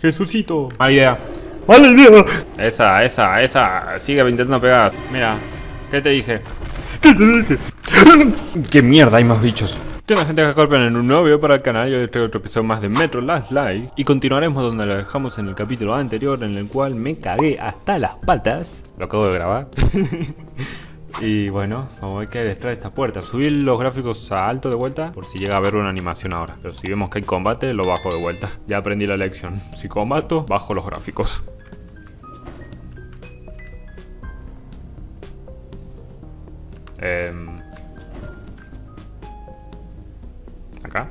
Jesucito. Mala idea. ¡Mala idea! Esa, esa, esa. Sigue intentando pegar. Mira. ¿Qué te dije? ¿Qué te dije? ¿Qué mierda hay más bichos? ¿Qué onda gente que en un nuevo video para el canal y hoy traigo otro episodio más de Metro Last Live Y continuaremos donde lo dejamos en el capítulo anterior en el cual me cagué hasta las patas Lo acabo de grabar Y bueno, vamos a ver qué hay detrás de esta puerta Subir los gráficos a alto de vuelta por si llega a haber una animación ahora Pero si vemos que hay combate, lo bajo de vuelta Ya aprendí la lección Si combato, bajo los gráficos Eh, acá.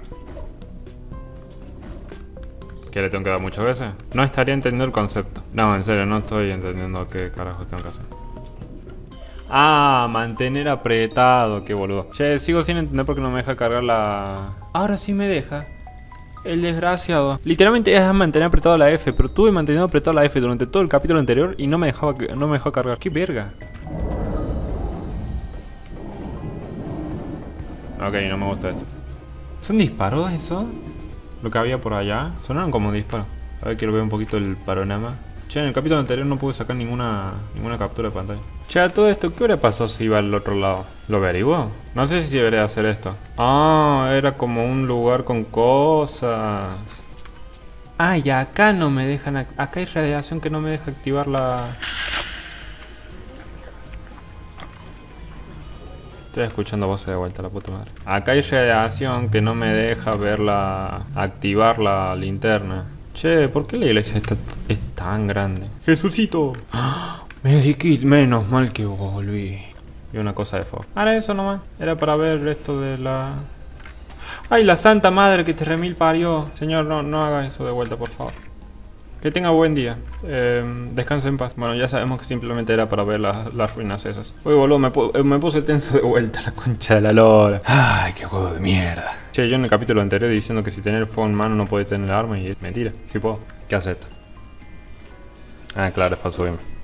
¿Que le tengo que dar muchas veces? No estaría entendiendo el concepto. No, en serio, no estoy entendiendo qué carajo tengo que hacer. Ah, mantener apretado, qué boludo. Che, sigo sin entender por qué no me deja cargar la... Ahora sí me deja. El desgraciado. Literalmente es mantener apretado la F, pero tuve manteniendo apretado la F durante todo el capítulo anterior y no me dejaba no me dejó cargar. ¡Qué verga! Ok, no me gusta esto. ¿Son disparos eso? Lo que había por allá. Sonaron como disparos. A ver, quiero ver un poquito el panorama. Che, en el capítulo anterior no pude sacar ninguna ninguna captura de pantalla. Che, a todo esto, ¿qué hubiera pasado si iba al otro lado? ¿Lo averiguo? No sé si debería hacer esto. Ah, era como un lugar con cosas. Ah, y acá no me dejan... Acá hay radiación que no me deja activar la... Estoy escuchando voces de vuelta, la puta madre. Acá hay radiación que no me deja verla, activar la linterna. Che, ¿por qué la iglesia está, es tan grande? Jesucito. Medikit, menos mal que volví. Y una cosa de fuego. Ahora eso nomás. Era para ver esto de la... ¡Ay, la santa madre que te remil parió! Señor, no, no haga eso de vuelta, por favor. Que tenga buen día. Eh, descanse en paz. Bueno, ya sabemos que simplemente era para ver las ruinas esas. Uy, boludo, me, me, puse tenso de vuelta la concha de la lora. Ay, qué juego de mierda. Che, yo en el capítulo anterior diciendo que si tener fuego en mano no puede tener arma y es mentira. Sí puedo. ¿Qué hace esto? Ah, claro, es para subirme.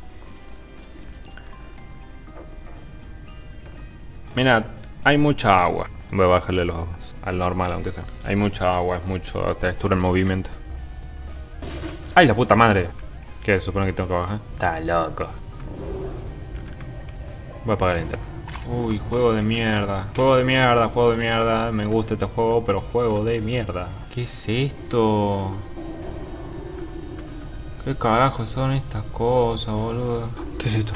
Mira, hay mucha agua. Voy a bajarle los ojos al normal, aunque sea. Hay mucha agua, es mucho textura en movimiento. ¡Ay, la puta madre! ¿Qué se supone que tengo que bajar? Está loco. Voy a apagar el internet. Uy, juego de mierda. Juego de mierda, juego de mierda. Me gusta este juego, pero juego de mierda. ¿Qué es esto? ¿Qué carajo son estas cosas, boludo? ¿Qué es esto?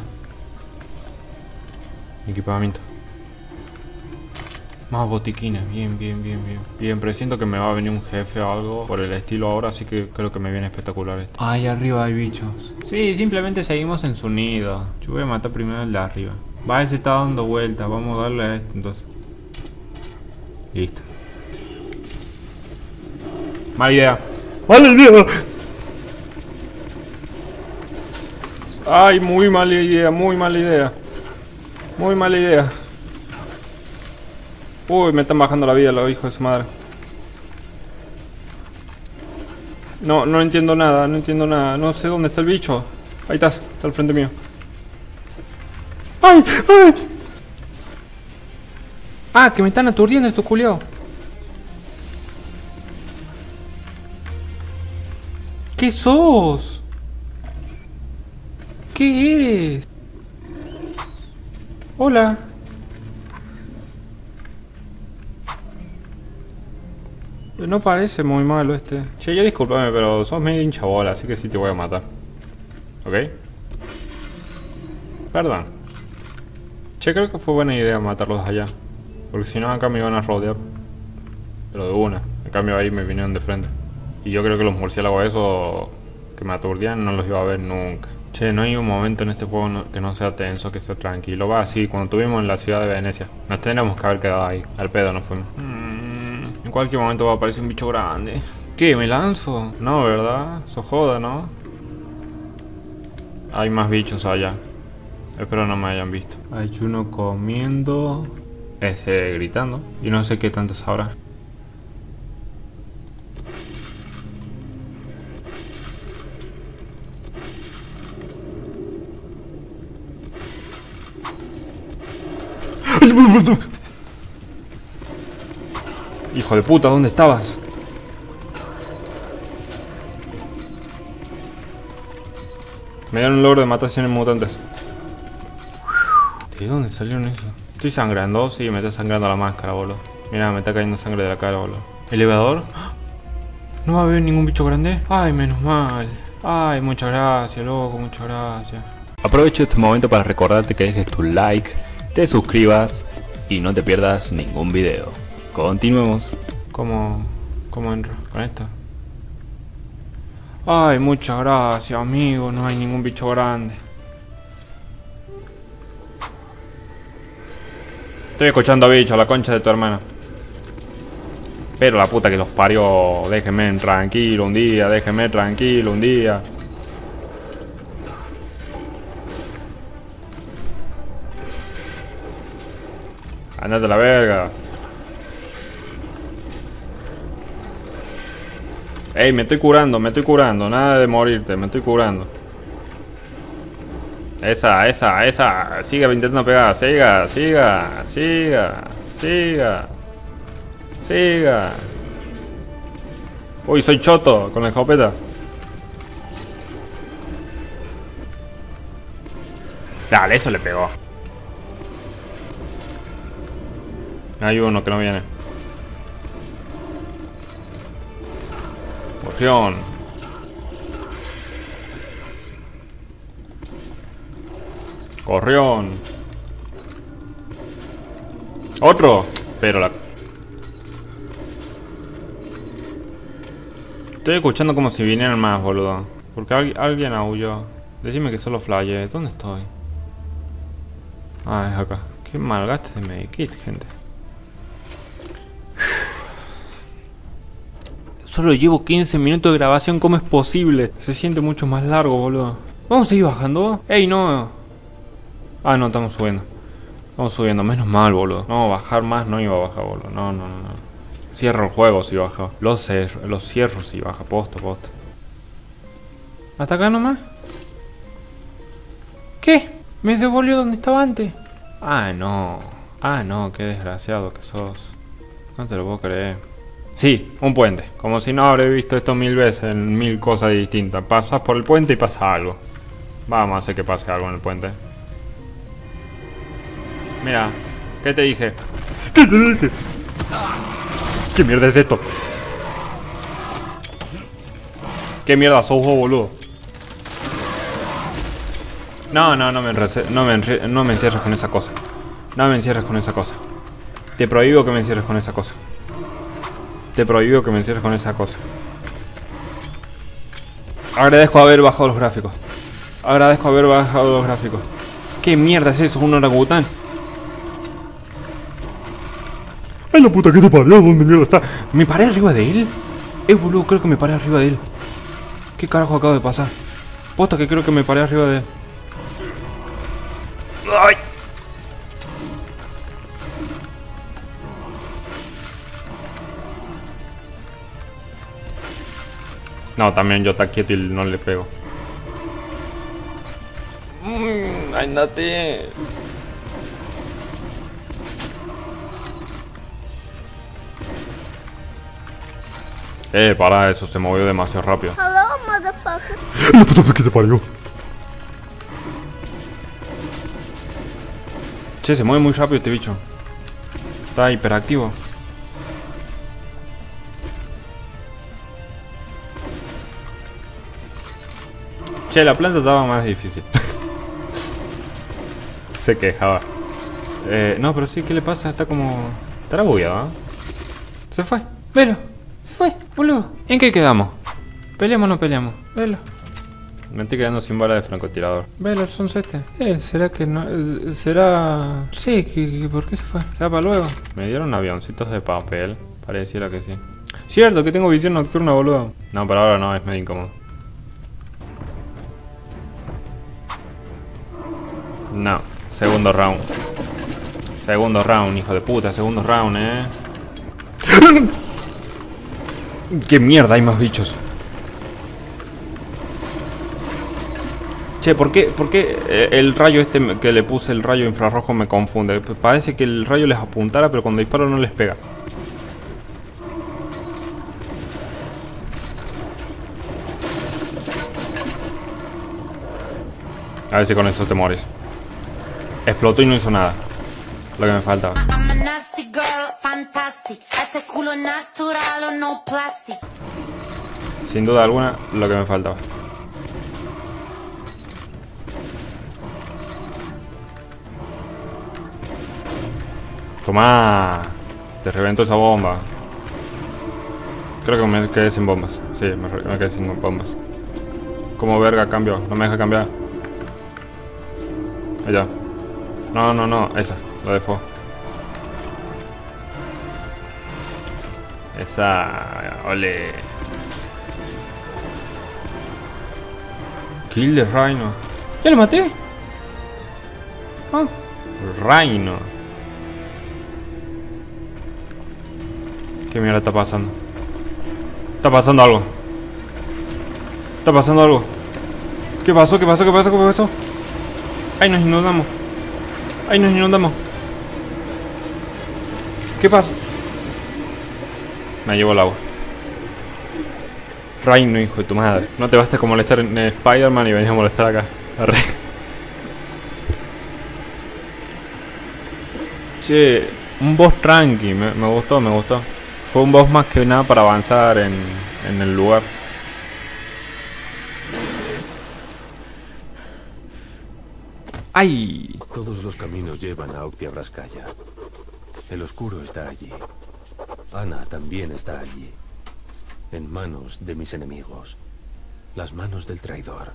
Equipamiento. Más botiquines, bien, bien, bien, bien. Bien, presiento que me va a venir un jefe o algo por el estilo ahora, así que creo que me viene espectacular esto. Ahí arriba hay bichos. Sí, simplemente seguimos en su nido. Yo voy a matar primero el de arriba. Va, ese está dando vueltas, vamos a darle a este entonces. Listo. Mala idea. ¡Mala idea! Ay, muy mala idea, muy mala idea. Muy mala idea. Uy, me están bajando la vida los hijos de su madre. No, no entiendo nada, no entiendo nada. No sé dónde está el bicho. Ahí estás, está al frente mío. ¡Ay! ¡Ay! Ah, que me están aturdiendo estos culiados. ¿Qué sos? ¿Qué eres? Hola. No parece muy malo este. Che, ya discúlpame, pero sos medio hincha bola, así que sí te voy a matar. ¿Ok? Perdón. Che, creo que fue buena idea matarlos allá. Porque si no, acá me iban a rodear. Pero de una. En cambio ahí me vinieron de frente. Y yo creo que los murciélagos esos que me aturdían no los iba a ver nunca. Che, no hay un momento en este juego que no sea tenso, que sea tranquilo. Va así, cuando estuvimos en la ciudad de Venecia. Nos tendríamos que haber quedado ahí. Al pedo nos fuimos. En cualquier momento va a aparecer un bicho grande. ¿Qué? ¿Me lanzo? No, ¿verdad? Eso joda, ¿no? Hay más bichos allá. Espero no me hayan visto. Hay uno comiendo. Ese gritando. Y no sé qué tanto sabrá. Hijo de puta, ¿dónde estabas? Me dieron un logro de matar 100 mutantes. ¿De dónde salieron eso? Estoy sangrando, sí, me está sangrando la máscara, boludo. Mira, me está cayendo sangre de la cara, boludo. ¿Elevador? ¿No va a haber ningún bicho grande? Ay, menos mal. Ay, muchas gracias, loco, muchas gracias. Aprovecho este momento para recordarte que dejes tu like, te suscribas y no te pierdas ningún video. Continuemos. ¿Cómo, cómo entro? ¿Con esto? Ay, muchas gracias, amigo. No hay ningún bicho grande. Estoy escuchando bicho, la concha de tu hermana. Pero la puta que los parió. Déjenme tranquilo un día, déjenme tranquilo un día. Andate a la verga. Ey, me estoy curando, me estoy curando. Nada de morirte, me estoy curando. Esa, esa, esa. Siga intentando pegar. Siga, siga, siga, siga. Siga. Uy, soy choto con la escopeta. Dale, eso le pegó. Hay uno que no viene. Corrión. Otro. Pero la... Estoy escuchando como si vinieran más, boludo. Porque al- alguien aulló. Decime que solo flaye. ¿Dónde estoy? Ah, es acá. Qué mal gaste de medikit, gente. Solo llevo 15 minutos de grabación, ¿cómo es posible? Se siente mucho más largo, boludo. ¿Vamos a seguir bajando? ¡Ey, no! Ah, no, estamos subiendo. Estamos subiendo, menos mal, boludo. No, bajar más no iba a bajar, boludo. No, no, no. Cierro el juego si baja. Los, cer- los cierro si baja. Posta, posta. ¿Hasta acá nomás? ¿Qué? ¿Me devolvió donde estaba antes? Ah, no. Ah, no, qué desgraciado que sos. No te lo puedo creer. Sí, un puente. Como si no habré visto esto mil veces en mil cosas distintas. Pasas por el puente y pasa algo. Vamos a hacer que pase algo en el puente. Mira, ¿qué te dije? ¿Qué te dije? ¿Qué mierda es esto? ¿Qué mierda sos vos, boludo? No, no, no me, no, me no me encierres con esa cosa. No me encierres con esa cosa. Te prohíbo que me encierres con esa cosa. Te prohíbo que me encierres con esa cosa. Agradezco haber bajado los gráficos. Agradezco haber bajado los gráficos. ¿Qué mierda es eso? ¿Un orangután? ¡Ay, la puta que te parió! ¿Dónde mierda está? ¿Me paré arriba de él? Eh, boludo, creo que me paré arriba de él. ¿Qué carajo acaba de pasar? Posta que creo que me paré arriba de él. ¡Ay! No, también yo está quieto y no le pego. Mm, ¡Ándate! Eh, para, eso se movió demasiado rápido. Hello, motherfucker. ¡Ay, la puta que te parió! Che, se mueve muy rápido este bicho. Está hiperactivo. Che, la planta estaba más difícil. se quejaba. Eh, no, pero sí, ¿qué le pasa? Está como... Estará bugueado, ¿eh? Se fue. Velo. Se fue, boludo. ¿En qué quedamos? ¿Peleamos o no peleamos? Velo. Me estoy quedando sin bala de francotirador. Velo, son este. Eh, ¿será que no? eh, ¿Será...? Sí, que, que- ¿por qué se fue? ¿Será para luego? Me dieron avioncitos de papel. Pareciera que sí. Cierto, que tengo visión nocturna, boludo. No, pero ahora no, es medio incómodo. No, segundo round. Segundo round, hijo de puta, segundo round, eh. ¿Qué mierda hay más bichos? Che, ¿por qué, por qué eh, el rayo este que le puse, el rayo infrarrojo, me confunde? Parece que el rayo les apuntara, pero cuando disparo no les pega. A ver si con eso te mueres. Explotó y no hizo nada. Lo que me faltaba. I'm a nasty girl, fantastic. Este. Sin duda alguna, lo que me faltaba. Toma. Te revento esa bomba. Creo que me quedé sin bombas. Sí, me, me quedé sin bombas. Como verga cambio. No me deja cambiar. Allá. No, no, no. Esa. La de fuego. Esa. Ole. Kill de Rhino. ¿Ya lo maté? Ah. Rhino. ¿Qué mierda está pasando? Está pasando algo. Está pasando algo. ¿Qué pasó? ¿Qué pasó? ¿Qué pasó? ¿Qué pasó? Ay, nos inundamos. Ay, nos inundamos. ¿Qué pasa? Me llevo el agua. Reino, hijo de tu madre. No te basta con molestar en Spider-Man y venís a molestar acá. Arre. Che, un boss tranqui, me, me gustó, me gustó. Fue un boss más que nada para avanzar en, en el lugar. ¡Ay! Todos los caminos llevan a Octiabraskaya. El oscuro está allí. Ana también está allí. En manos de mis enemigos. Las manos del traidor.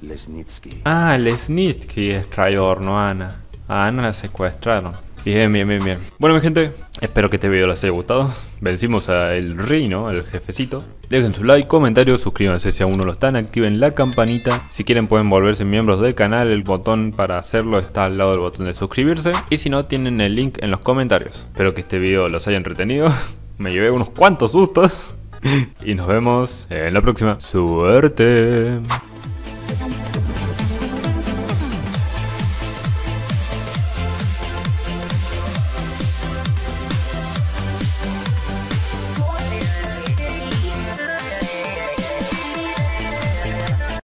Lesnitsky. Ah, el Snitsky es traidor, no Ana. A Ana la secuestraron. Bien, bien, bien, bien. Bueno, mi gente, espero que este video les haya gustado. Vencimos a el Reino, el jefecito. Dejen su like, comentario, suscríbanse si aún no lo están, activen la campanita. Si quieren pueden volverse miembros del canal, el botón para hacerlo está al lado del botón de suscribirse. Y si no, tienen el link en los comentarios. Espero que este video los haya entretenido. Me llevé unos cuantos sustos. Y nos vemos en la próxima. Suerte.